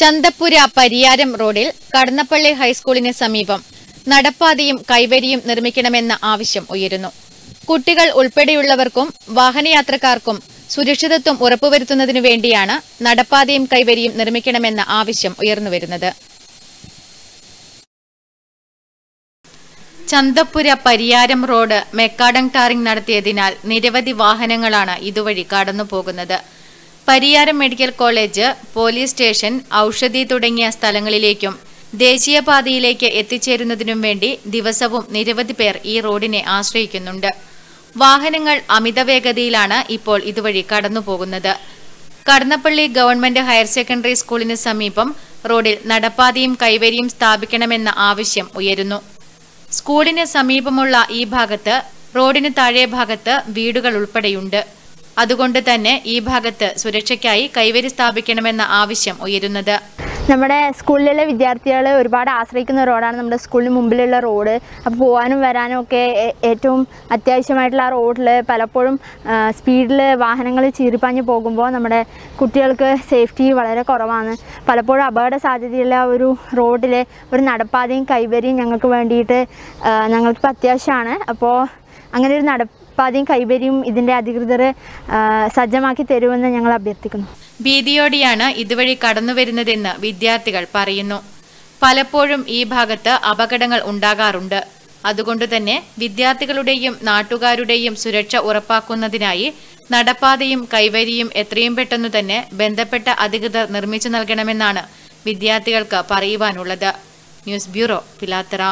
ചന്തപ്പുര പരിയാരം റോഡിൽ കടന്നപ്പള്ളി ഹൈസ്കൂളിന് സമീപം നടപ്പാതയും കൈവരിയും നിർമ്മിക്കണമെന്ന ആവശ്യം ഉയരുന്നു. കുട്ടികൾ ഉൾപ്പെടെയുള്ളവർക്കും വാഹനയാത്രക്കാർക്കും സുരക്ഷിതത്വം ഉറപ്പുവരുത്തുന്നതിനു വേണ്ടിയാണ് നടപ്പാതയും കൈവരിയും നിർമ്മിക്കണമെന്ന ആവശ്യം ഉയർന്നുവരുന്നത്. Chanthappura Pariyaram road macadam tarring നടത്തിയതിനാൽ നിരവധി വാഹനങ്ങളാണ് ഇതുവഴി കടന്നുപോകുന്നത്. Pariyaram medical college police station Oushadhi തുടങ്ങിയ സ്ഥലങ്ങളിലേക്കും ദേശീയപാതയിലേക്ക് എത്തിച്ചേരുന്നതിനും വേണ്ടി ദിവസവും നിരവധി പേർ ഈ റോഡിനെ ആശ്രയിക്കുന്നുണ്ട്. വാഹനങ്ങൾ അമിതവേഗതയിലാണ് ഇപ്പോൾ ഇതുവഴി കടന്നുപോകുന്നത്. കടന്നപ്പള്ളി ഗവൺമെന്റ് ഹയർ സെക്കൻഡറി സ്കൂളിന് സമീപം റോഡിൽ നടപ്പാതയും കൈവരിയും സ്ഥാപിക്കണമെന്ന ആവശ്യം ഉയരുന്നു. സ്കൂളിന് സമീപമുള്ള ഈ ഭാഗത്ത് റോഡിന് താഴെ ഭാഗത്ത് വീടുകൾ ഉൾപ്പെടെയുണ്ട്. അതുകൊണ്ട് തന്നെ ഈ ഭാഗത്ത് സുരക്ഷയ്ക്കായി കൈവരി സ്ഥാപിക്കണമെന്ന ആവശ്യം ഉയരുന്നത്. നമ്മുടെ സ്കൂളിലെ വിദ്യാർത്ഥികൾ ഒരുപാട് ആശ്രയിക്കുന്ന റോഡാണ് നമ്മുടെ സ്കൂളിന് മുമ്പിലുള്ള റോഡ്. അപ്പോൾ പോകാനും വരാനും ഒക്കെ ഏറ്റവും അത്യാവശ്യമായിട്ടുള്ള ആ റോഡിൽ പലപ്പോഴും സ്പീഡിൽ വാഹനങ്ങൾ ചീറിപ്പാഞ്ഞ് പോകുമ്പോൾ നമ്മുടെ കുട്ടികൾക്ക് സേഫ്റ്റി വളരെ കുറവാണ്. പലപ്പോഴും അപകട സാധ്യതയുള്ള ഒരു റോഡിൽ ഒരു നടപ്പാതയും കൈവരിയും ഞങ്ങൾക്ക് വേണ്ടിയിട്ട് ഞങ്ങൾക്കിപ്പോൾ അത്യാവശ്യമാണ്. അപ്പോൾ അങ്ങനെ ഒരു നടപ്പാതയും കൈവരിയും ഇതിന്റെ അധികൃതർ സജ്ജമാക്കി തരുമെന്ന് ഞങ്ങൾ അഭ്യർത്ഥിക്കുന്നു. ഭീതിയോടെയാണ് ഇതുവഴി കടന്നു വരുന്നതെന്ന് വിദ്യാർത്ഥികൾ പറയുന്നു. പലപ്പോഴും ഈ ഭാഗത്ത് അപകടങ്ങൾ ഉണ്ടാകാറുണ്ട്. അതുകൊണ്ട് തന്നെ വിദ്യാർത്ഥികളുടെയും നാട്ടുകാരുടെയും സുരക്ഷ ഉറപ്പാക്കുന്നതിനായി നടപ്പാതയും കൈവരിയും എത്രയും പെട്ടെന്ന് തന്നെ ബന്ധപ്പെട്ട അധികൃതർ നിർമ്മിച്ചു നൽകണമെന്നാണ് വിദ്യാർത്ഥികൾക്ക് പറയുവാനുള്ളത്. News bureau Pilathara.